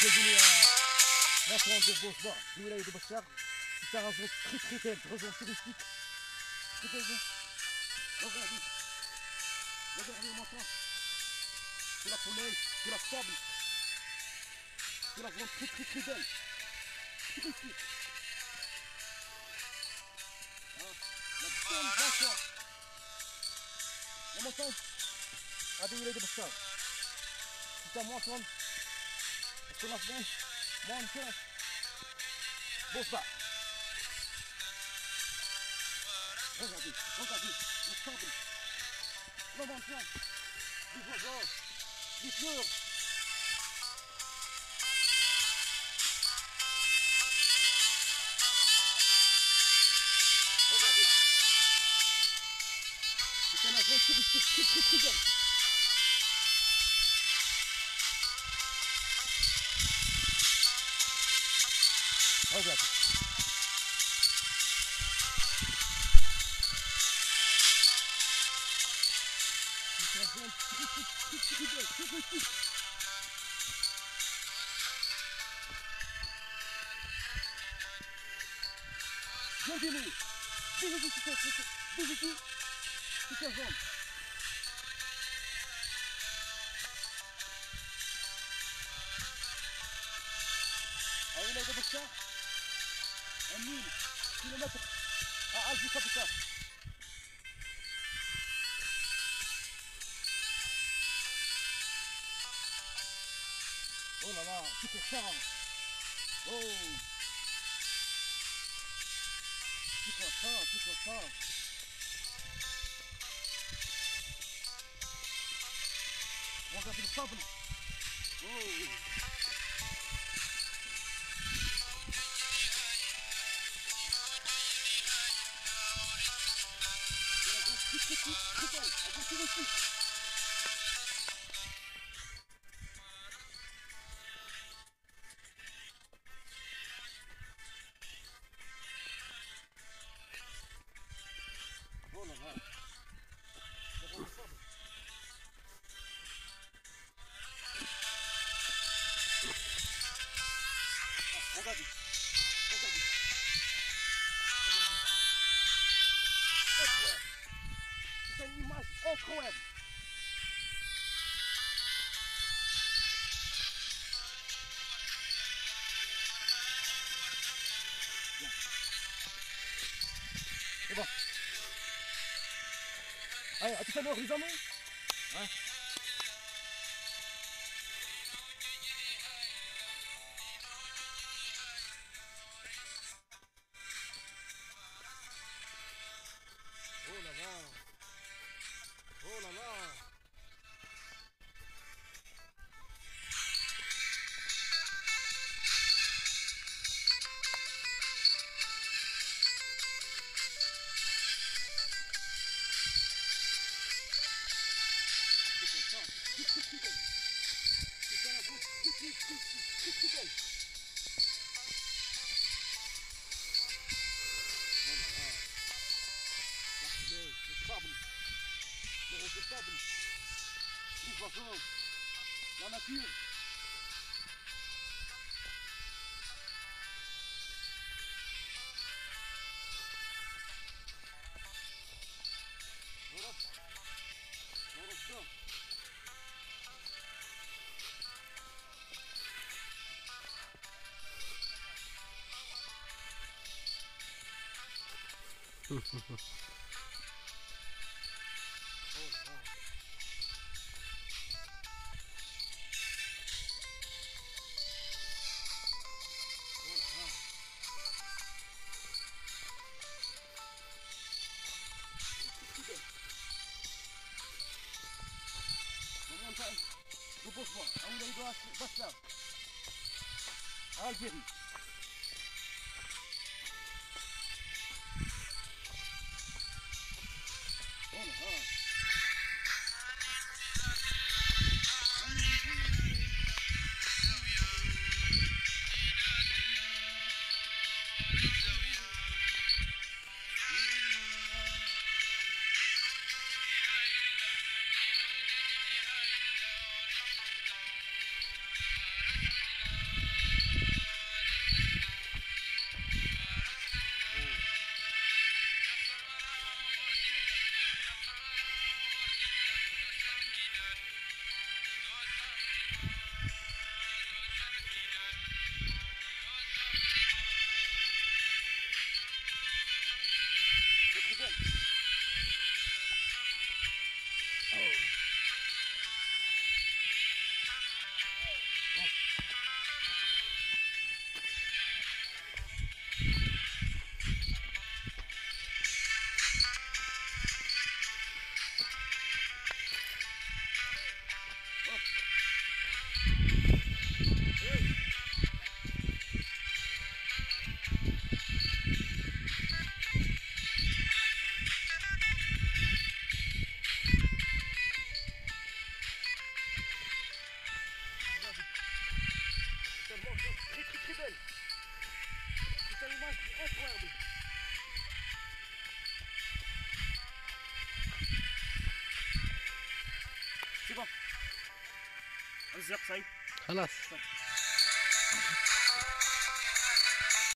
bienvenue à l'enfant de Bosba, du village de. C'est un très très belle, touristique. Très hein. Regardez, le matin. C'est la c'est la sable. C'est la zone très très très belle. Touristique. Hein, La. La montagne à de. C'est un ってますねモン君ボスだボスだボスだボスだボスだボスだボスだボスだボス Get, get, get, get, get, get. Gdzie mój? Bierze ci, bierze ci, bierze ci, أولا إذا بكتا أمين كيلومتر أعرف كابتا Oh là là, c'est pour ça. Oh. C'est pour ça, c'est pour ça. Regardez le sable. Oh. Davi. É com imagem. É com ele. Bon. Allez, à tout à l'heure. Ouais. vazão, lá na pia. Bora, bora, bora. Ha ha ha. Baslav. Algérie. Oh là là. الزق صيد خلاص.